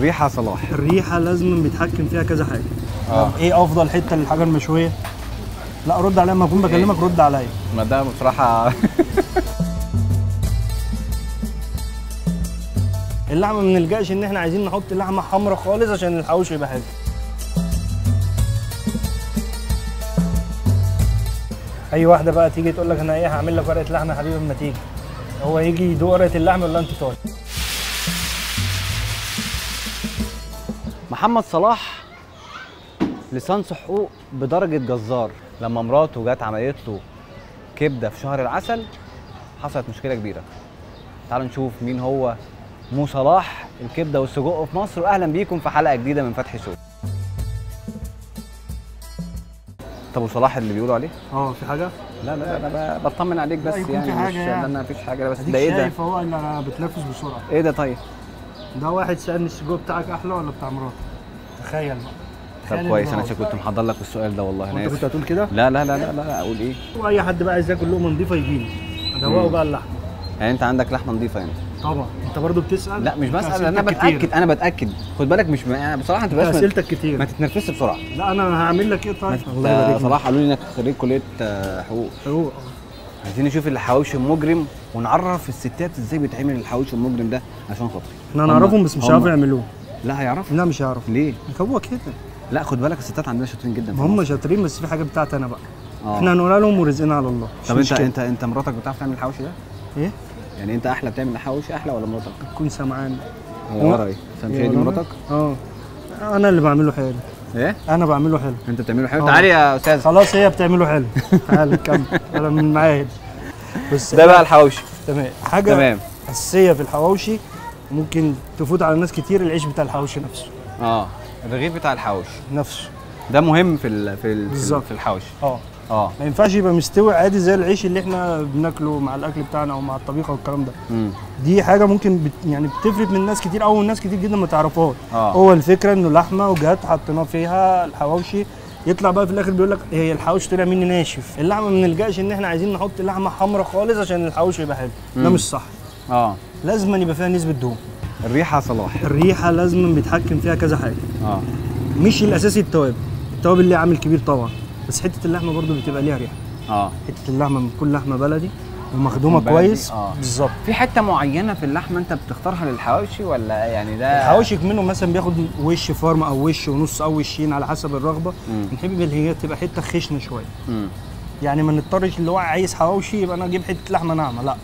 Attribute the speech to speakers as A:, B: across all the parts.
A: الريحة صلاح.
B: الريحة لازم بيتحكم فيها كذا حاجة.
A: آه.
B: إيه أفضل حتة للحاجة المشوية؟ لا رد عليا لما أكون بكلمك رد عليا.
A: ما ده بصراحة.
B: اللحمة ما بنلجأش إن إحنا عايزين نحط لحمة حمراء خالص عشان الحوش يبقى حلو. أي واحدة بقى تيجي تقول لك أنا إيه هعمل لك ورقة لحمة يا حبيبي اما تيجي. هو يجي يدوق ورقة اللحمة ولا أنت طالع
A: محمد صلاح لسانسه حقوق بدرجة جزار لما مراته جت عملت له كبدة في شهر العسل حصلت مشكلة كبيرة. تعالوا نشوف مين هو مو صلاح الكبدة والسجق في مصر واهلا بيكم في حلقة جديدة من فتح شو طب وصلاح اللي بيقولوا عليه؟
B: آه في حاجة؟
A: لا لا أنا بطمن عليك بس يعني
B: في حاجة
A: مش
B: يعني.
A: أنا مفيش حاجة بس ده إيه ده؟
B: شايف اهو ان أنا بتنفس بسرعة.
A: إيه ده طيب؟
B: ده واحد سألني السجق بتاعك أحلى ولا بتاع مراتك تخيل. بقى
A: طب كويس أنا كنت محضر لك السؤال ده والله أنا
B: وانت كنت هتقول كده؟
A: لا لا لا لا لا أقول إيه؟
B: واي حد بقى عايز ياكل لقمة نظيفه يجي لي ادوقه. بقى اللحمة.
A: يعني أنت عندك لحمة نظيفه يعني؟
B: طبعا. أنت برضو بتسأل؟
A: لا مش بسأل أنا
B: أسئلتك كتير.
A: بتاكد أنا بتأكد. خد بالك مش يعني بصراحة
B: أنت
A: بس
B: أسئلتك كتير.
A: ما تتنرفزش بسرعة.
B: لا أنا هعمل لك إيه طيب؟ الله
A: انت
B: يبارك
A: صلاح قالوا لي إنك خريج كلية آه، حقوق.
B: حقوق.
A: عايزين نشوف الحواوشي المجرم ونعرف الستات إزاي بيتعمل الحواوشي المجرم ده عشان خاطري.
B: إحنا
A: هم-
B: نعرفهم بس مش هيعرفوا يعملوه.
A: لا هيعرف
B: لا مش هيعرف
A: ليه؟
B: هو كده.
A: لا خد بالك الستات عندنا شاطرين جدا
B: هم. شاطرين بس في حاجة بتاعتي أنا بقى.
A: آه.
B: إحنا هنقولها لهم ورزقنا على الله.
A: طب
B: أنت.
A: أنت أنت مراتك بتعرف تعمل الحواوشي ده؟
B: إيه؟
A: يعني أنت أحلى بتعمل الحواوشي أحلى ولا مراتك؟
B: تكون سمعان
A: هي ورا إيه سامي دي مراتك؟
B: آه. أنا اللي بعمله حلو.
A: إيه؟
B: أنا بعمله حلو.
A: أنت بتعمله حلو؟
B: آه.
A: تعالي يا أستاذ
B: خلاص هي بتعمله حلو. تعال نكمل أنا من معاهد. بس
A: ده بقى الحواوشي.
B: تمام. حاجة
A: تمام.
B: أساسية في الحواوشي ممكن تفوت على ناس كتير العيش بتاع الحواوشي نفسه.
A: آه الرغيف بتاع الحواوشي.
B: نفسه.
A: ده مهم في ال في ال
B: بالظبط.
A: في الحواوشي.
B: آه.
A: آه.
B: ما ينفعش يبقى مستوي عادي زي العيش اللي إحنا بناكله مع الأكل بتاعنا أو مع الطبيخه والكلام ده.
A: امم
B: دي حاجة ممكن بت يعني بتفرق من ناس كتير أو ناس كتير جدا ما تعرفهاش
A: آه.
B: هو الفكرة إنه لحمة وجات حطيناه فيها الحواوشي. يطلع بقى في الآخر بيقول لك هي الحواوشي طلع مني ناشف. اللحمة ما بنلجأش إن إحنا عايزين نحط لحمة حمراء خالص عشان الحواوشي يبقى حلو. ده
A: مم.
B: مش صح.
A: آه.
B: لازم يبقى فيها نسبة دهون.
A: الريحة صلاح.
B: الريحة لازم بيتحكم فيها كذا حاجة.
A: آه.
B: مش الأساسي التوابل. التوابل ليها عامل كبير طبعا. بس حتة اللحمة برضو بتبقى ليها ريحة.
A: آه.
B: حتة اللحمة من كل لحمة بلدي ومخدومة
A: بلدي،
B: كويس.
A: آه.
B: بالظبط.
A: في حتة معينة في اللحمة أنت بتختارها للحواوشي ولا يعني ده
B: الحواوشي منه مثلا بياخد وش فارم أو وش ونص أو وشين على حسب
A: الرغبة.
B: بنحب اللي هي تبقى حتة خشنة
A: شوية.
B: يعني ما نضطرش اللي هو عايز حواوشي يبقى أنا أجيب حتة لحمة ناعمة. لا.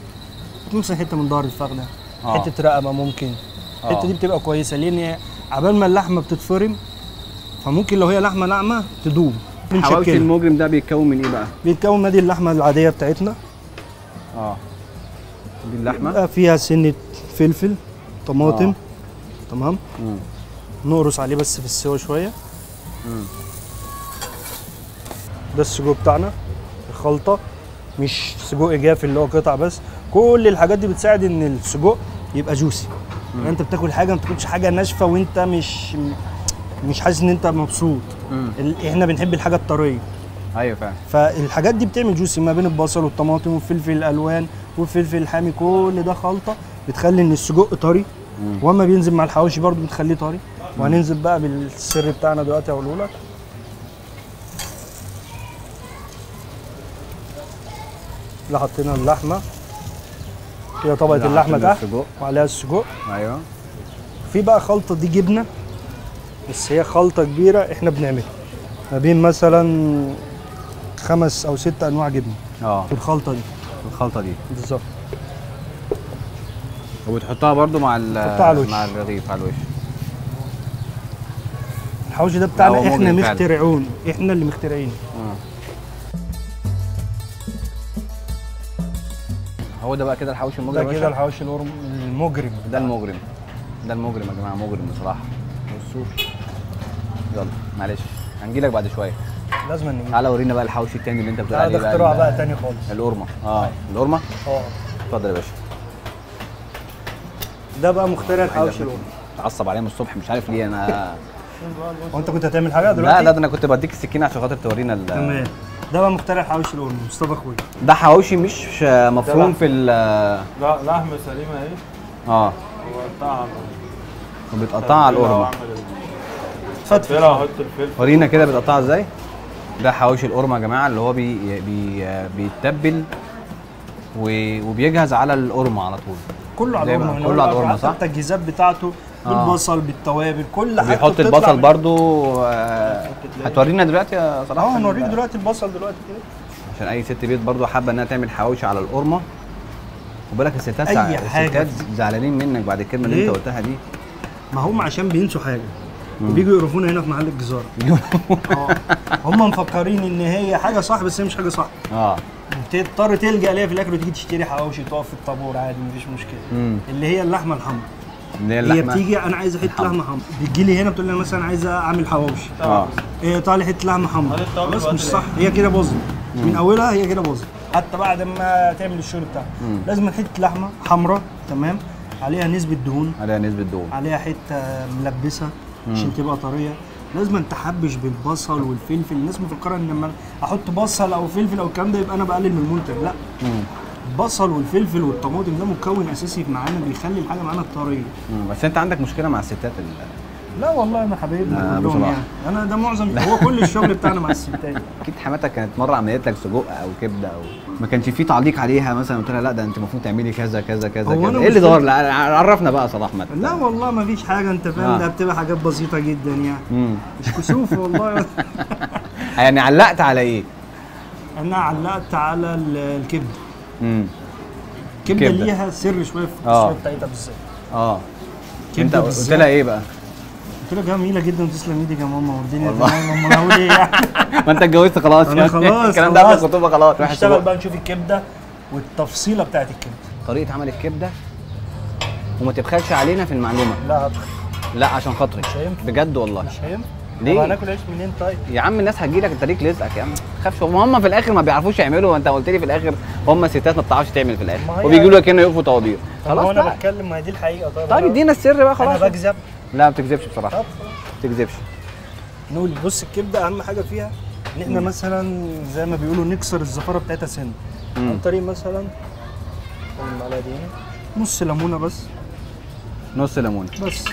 B: مثلا حتة من ظهر الفخده
A: آه.
B: حتة رقبة ممكن
A: آه.
B: الحته دي بتبقى كويسة لأن عبال ما اللحمة بتتفرم فممكن لو هي لحمة ناعمة تدوب بنشكلها
A: المجرم ده بيتكون من إيه بقى
B: بيتكون نادي اللحمة العادية بتاعتنا
A: آه دي
B: اللحمة فيها سنة فلفل طماطم
A: آه.
B: تمام
A: مم.
B: نقرص عليه بس في السوا شوية
A: مم.
B: ده السجق بتاعنا الخلطة مش سجق جاف اللي هو قطع بس كل الحاجات دي بتساعد إن السجق يبقى جوسي يعني أنت بتاكل حاجة ما بتاكلش حاجة ناشفة وأنت مش مش حاسس إن أنت مبسوط. ال- إحنا بنحب الحاجة الطرية.
A: أيوه فعلا.
B: فالحاجات دي بتعمل جوسي ما بين البصل والطماطم والفلفل الألوان والفلفل الحامي كل ده خلطة بتخلي إن السجق طري. وأما بينزل مع الحواوشي برضو بتخليه طري. وهننزل بقى بالسر بتاعنا دلوقتي هقوله لك. اللي حطينا اللحمة. كده طبقة
A: اللحمة
B: تحت. وعليها السجق.
A: أيوه.
B: في بقى خلطة دي جبنة بس هي خلطة كبيرة إحنا بنعملها. ما بين مثلا خمس أو ست أنواع جبنة
A: آه.
B: في الخلطة دي.
A: الخلطة دي.
B: بالظبط.
A: وبتحطها برضو مع ال. مع الرغيف على الوش.
B: الحواوشي ده بتاعنا
A: إحنا.
B: مخترعون. إحنا اللي مخترعينه.
A: آه. هو ده بقى كده الحواوشي
B: ده
A: المجرم يا
B: كده؟ الحواوشي المجرم.
A: ده المجرم. ده المجرم يا جماعة مجرم بصراحة. بصوا. يلا معلش. هنجيلك بعد شوية.
B: لازم نجيب
A: تعالى ورينا بقى الحواوشي التاني اللي انت بتقول عليه
B: ده اختراع
A: ال-
B: بقى تاني خالص.
A: القرمة. آه القرمة؟
B: آه.
A: اتفضل يا باشا.
B: ده بقى مخترع الحواوشي الورم
A: اتعصب عليا من الصبح مش عارف ليه أنا
B: هو انت كنت هتعمل حاجة دلوقتي؟
A: لا لا ده أنا كنت بديك السكينة عشان خاطر تورينا
B: تمام. ده بقى مخترع الحواوشي الورم مصطفى أخويا.
A: ده حواوشي مش مفروم
C: لحم.
A: في ال
C: لا لحمة سليمة اهي
A: آه.
C: وقطعها
A: وبتقطعها على القرمه
C: فلفل أحط الفلفل.
A: ورينا كده بتقطعها إزاي. ده حواوشي القرمة يا جماعة اللي هو بي بي بيتبل وبيجهز على القرمة على طول.
B: كله على
A: القرمة
B: من
A: كله على
B: حتى
A: صح؟
B: التجهيزات بتاعته. بالبصل بالتوابل كل حاجة
A: بيحط البصل برضو آه، هتورينا دلوقتي يا صلاح؟
B: آه هنوريك دلوقتي البصل دلوقتي كده.
A: عشان أي ست بيت برضو حابة إنها تعمل حواوشي على القرمة. الستات
B: أي
A: زع-
B: حاجة.
A: الستات زعلانين منك بعد الكلمة اللي؟ أنت قلتها دي.
B: ما هم عشان بينسوا حاجة. وبيجوا يقرفونا هنا في محل الجزارة. آه. هم مفكرين إن هي حاجة صح بس هي مش حاجة صح.
A: آه.
B: تضطر تلجأ ليها في الآخر وتيجي تشتري حواوشي تقف في الطابور عادي مفيش مشكلة.
A: امم
B: اللي هي اللحمة الحمراء.
A: اللي هي
B: هي
A: اللحمة.
B: بتيجي أنا عايزه
A: حتة.
B: لحمة حمراء بتجي لي هنا بتقول لي مثلا عايزه أعمل حواوشي.
A: آه.
B: إيه طالع حتة
C: لحمة الطعم
B: بس مش صح. هي كده باظت من أولها هي كده باظت حتى بعد ما تعمل الشغل بتاعها. لازم حتة لحمة حمراء تمام؟ عليها نسبة دهون.
A: عليها نسبة دهون.
B: عليها حتة ملبسة عشان تبقى طرية. لازم تحبش بالبصل والفلفل. الناس مفكرة إن لما أحط بصل أو فلفل أو الكلام ده يبقى أنا بقلل من المنتج. لا.
A: مم.
B: البصل والفلفل والطماطم ده مكون أساسي معانا بيخلي الحاجة معانا
A: طرية. بس أنت عندك مشكلة مع الستات ال-
B: لا والله أنا حبايبنا
A: لا،
B: كلهم. يعني. أنا ده معظم هو كل الشغل بتاعنا مع الستات.
A: أكيد حماتك كانت مرة عملت لك سجق أو كبدة أو ما كانش في تعليق عليها مثلا قلت لها لا ده أنت المفروض تعملي كذا كذا كذا إيه اللي ظهر لا عرفنا بقى صلاح مات.
B: لا والله ما فيش حاجة أنت فاهم
A: آه.
B: ده بتبقى حاجات بسيطة جدا يعني. مش كسوف والله.
A: يعني علقت على إيه؟
B: أنا علقت على ال- الكبده
A: امم
B: الكبده
A: كبدة.
B: ليها سر شوية في
A: آه.
B: التسويه بتاعتها بالذات
A: آه أنت
B: كبده
A: قلت. لها إيه بقى؟
B: قلت لها جميلة جدا وتسلم إيدك يا ماما والدنيا. تمام أمال هقول إيه يعني
A: ما أنت اتجوزت خلاص
B: أنا
A: يعني.
B: خلاص
A: الكلام ده قبل
B: خلاص.
A: الخطوبة خلاص
B: نشتغل. بقى نشوف الكبدة والتفصيلة بتاعت الكبدة
A: طريقة عمل الكبدة وما تبخلش علينا في المعلومة
B: لا هدخل
A: لا عشان خاطري
B: مش هينفع.
A: بجد والله
B: مش هينفع
A: ليه؟
B: هناكل عيش منين طيب
A: يا عم الناس هتجيلك انت ليك رزقك يا عم تخافش هم هم في الآخر ما بيعرفوش يعملوا. وأنت قلت لي في الآخر هم الستات ما بتعرفش تعمل في
B: الآخر.
A: وبيجوا لك هنا يقفوا طوابير. خلاص أنا.
B: بتكلم ما هي دي الحقيقة. طيب
A: طيب ادينا السر بقى خلاص.
B: أنا بكذب.
A: لا ما بتكذبش بصراحة.
B: طب.
A: ما بتكذبش.
B: نقول بص الكبده أهم حاجة فيها إن إحنا مثلا زي ما بيقولوا نكسر الزفارة بتاعتها سن. عن طريق مثلا المعلقه دي نص ليمونة بس.
A: نص ليمون
B: بس.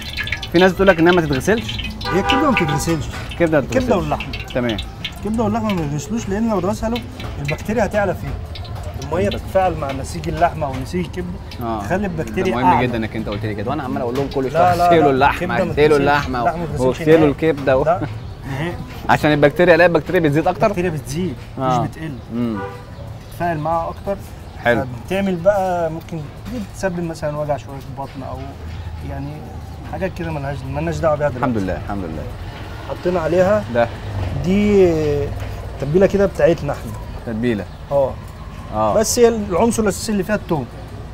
A: في ناس بتقول لك إنها ما تتغسلش؟
B: هي الكبده ما بتتغسلش. الكبدة
A: تتغسلش.
B: واللحمة.
A: تمام.
B: الكبده واللحمة ما بيغسلوش لأن لو اتغسلوا البكتيريا هتعلى فيها المية بتتفاعل مع نسيج اللحمة أو نسيج الكبدة
A: آه.
B: تخلي البكتيريا
A: مهم. جدا إنك أنت قلت لي كده وأنا عمال أقول لهم كل
B: شوية
A: اغسلوا
B: اللحمة
A: اغسلوا.
B: اللحمة
A: واغسلوا. الكبدة. و... عشان البكتيريا لا البكتيريا بتزيد أكتر؟
B: البكتيريا بتزيد
A: آه.
B: مش بتقل.
A: امم
B: تتفاعل معاها أكتر.
A: حلو.
B: بتعمل بقى ممكن تسبب مثلا وجع شوية في البطن أو يعني حاجات كده مالهاش مالناش دعوة بيها دلوقتي.
A: الحمد لله الحمد لله.
B: حطينا عليها.
A: ده.
B: دي تتبيلة كده بتاعتنا إحنا.
A: تتبيلة.
B: آه.
A: آه.
B: بس هي العنصر الأساسي اللي فيها التوم.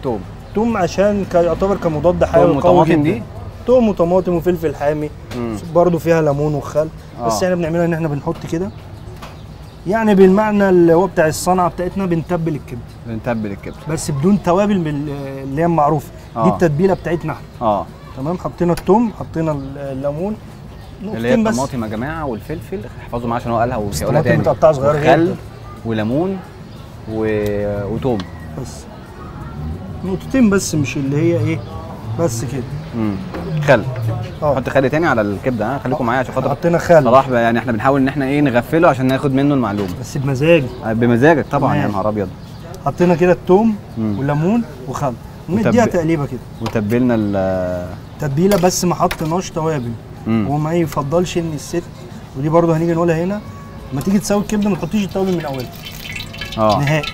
A: توم.
B: توم عشان يعتبر كمضاد حيوي قوي
A: وطماطم
B: جدا.
A: دي؟
B: توم وطماطم وفلفل حامي. برضه فيها ليمون وخل. بس
A: آه.
B: إحنا بنعملها ان إحنا بنحط كده. يعني بالمعنى اللي هو بتاع الصنعة بتاعتنا بنتبل الكبده
A: بنتبل الكبده
B: بس بدون توابل اللي هي المعروفة. دي
A: آه.
B: التتبيلة بتاعتنا إحنا.
A: آه.
B: تمام؟ حطينا التوم حطينا الليمون.
A: اللي هي الطماطم يا جماعة والفلفل. احفظوا معاه عشان هو قالها وهقولها
B: الطماطم
A: تاني.
B: متقطعة صغيرة
A: وخل
B: جدا.
A: وليمون و... وتوم.
B: بس. نقطتين بس مش اللي هي إيه بس كده.
A: امم خل.
B: آه.
A: حط خل تاني على الكبدة ها؟ خليكم معايا عشان خاطر
B: حطينا خل.
A: صلاح يعني إحنا بنحاول إن إحنا إيه نغفله عشان ناخد منه المعلومة.
B: بس بمزاج
A: بمزاجك طبعا يا. نهار أبيض.
B: حطينا كده التوم. والليمون وخل.
A: وتب-
B: ونديها تقليبة كده.
A: وتبلنا ال
B: تتبيلة بس ما حطيناش توابل
A: مم.
B: وما يفضلش إن الست ودي برضه هنيجي نقولها هنا لما تيجي تسوي الكبده ما تحطيش التوابل من أولها.
A: آه.
B: نهائي.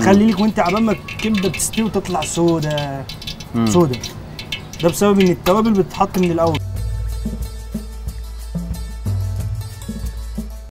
B: خلي لك وأنت عبال ما الكبده بتستوي وتطلع سودا. سودا. ده بسبب إن التوابل بتتحط من الأول.